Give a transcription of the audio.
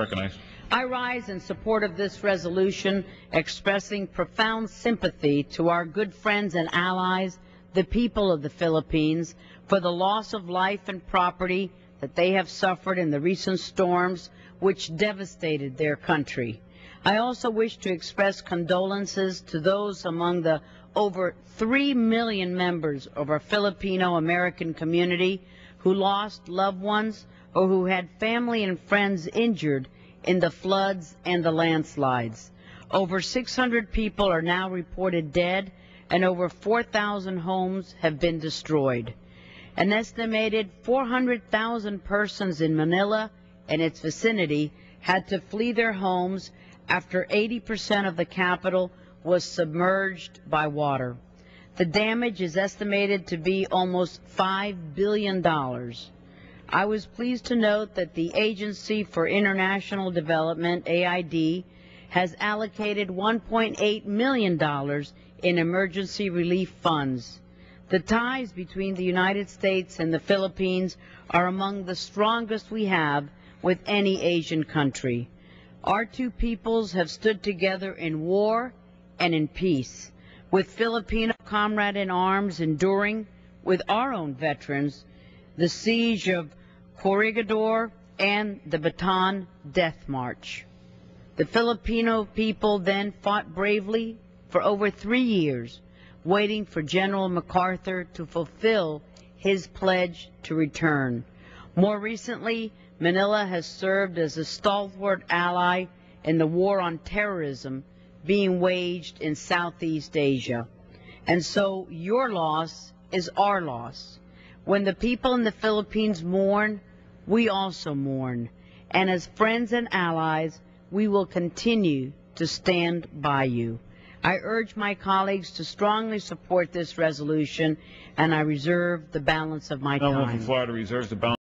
recognized. I rise in support of this resolution, expressing profound sympathy to our good friends and allies, the people of the Philippines, for the loss of life and property that they have suffered in the recent storms which devastated their country. I also wish to express condolences to those among the over 3 million members of our Filipino American community who lost loved ones or who had family and friends injured in the floods and the landslides. Over 600 people are now reported dead and over 4,000 homes have been destroyed. An estimated 400,000 persons in Manila and its vicinity had to flee their homes after 80% of the capital was submerged by water. The damage is estimated to be almost $5 billion. I was pleased to note that the Agency for International Development, AID, has allocated $1.8 million in emergency relief funds. The ties between the United States and the Philippines are among the strongest we have with any Asian country. Our two peoples have stood together in war and in peace, with Filipino comrade in arms enduring with our own veterans the siege of Corregidor and the Bataan Death March. The Filipino people then fought bravely for over three years, waiting for General MacArthur to fulfill his pledge to return. More recently, Manila has served as a stalwart ally in the war on terrorism being waged in Southeast Asia. And so your loss is our loss. When the people in the Philippines mourn, we also mourn. And as friends and allies, we will continue to stand by you. I urge my colleagues to strongly support this resolution, and I reserve the balance of my Gentleman from time. Florida reserves the balance.